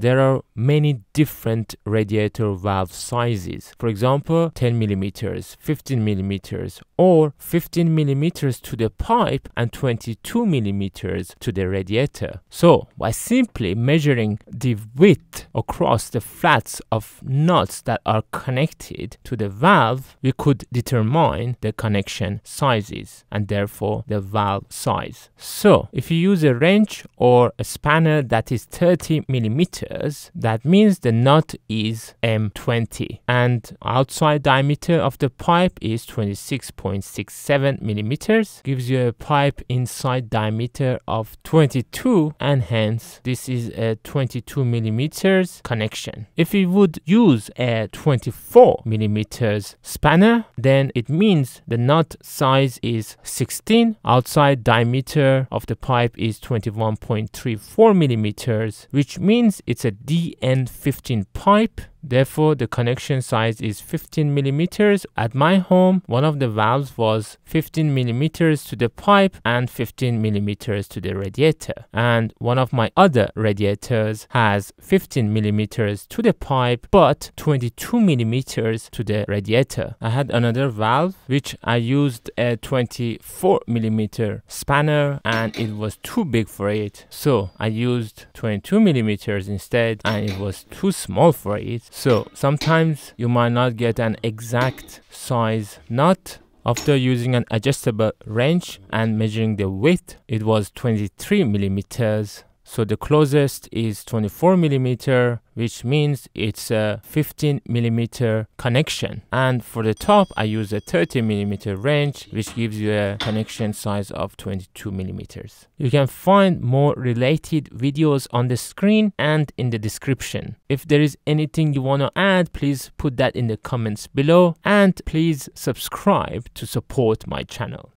there are many different radiator valve sizes. For example, 10 millimeters, 15 millimeters, or 15 millimeters to the pipe and 22 millimeters to the radiator. So by simply measuring the width across the flats of nuts that are connected to the valve, we could determine the connection sizes and therefore the valve size. So if you use a wrench or a spanner that is 30 millimeters, that means the nut is M20 and outside diameter of the pipe is 26.67 millimeters, gives you a pipe inside diameter of 22 and hence this is a 22 millimeters connection. If we would use a 24 millimeters spanner, then it means the nut size is 16, outside diameter of the pipe is 21.34 millimeters, which means it's a DN15 pipe Therefore, the connection size is 15 millimeters. At my home, one of the valves was 15 millimeters to the pipe and 15 millimeters to the radiator. And one of my other radiators has 15 millimeters to the pipe, but 22 millimeters to the radiator. I had another valve, which I used a 24 millimeter spanner and it was too big for it. So I used 22 millimeters instead and it was too small for it. So sometimes you might not get an exact size nut after using an adjustable wrench and measuring the width, it was 23 millimeters. So the closest is 24 millimeter which means it's a 15 millimeter connection. And for the top, I use a 30 millimeter wrench, which gives you a connection size of 22 millimeters. You can find more related videos on the screen and in the description. If there is anything you want to add, please put that in the comments below and please subscribe to support my channel.